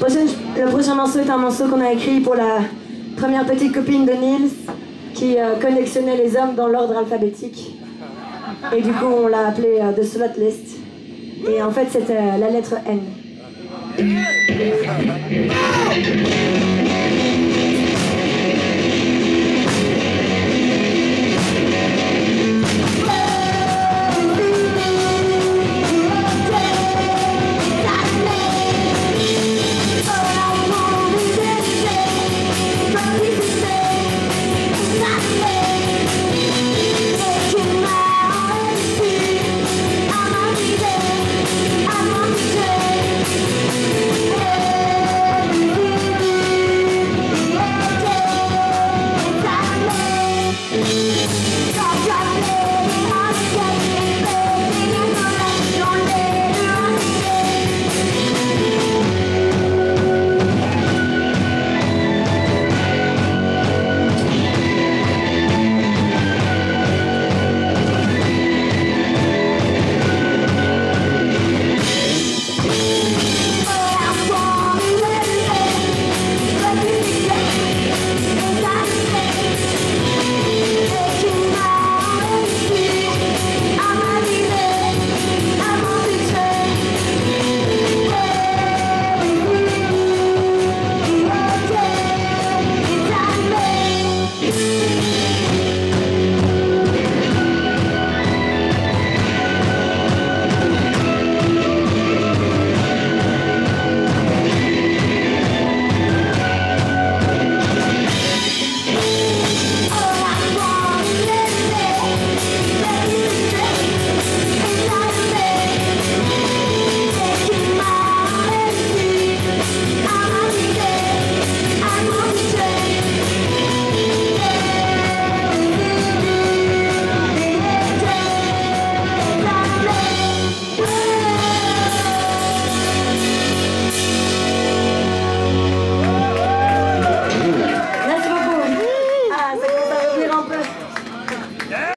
le prochain morceau est un morceau qu'on a écrit pour la première petite copine de Nils qui euh, collectionnait les hommes dans l'ordre alphabétique. Et du coup, on l'a appelé euh, The Slot List. Et en fait, c'était euh, la lettre N.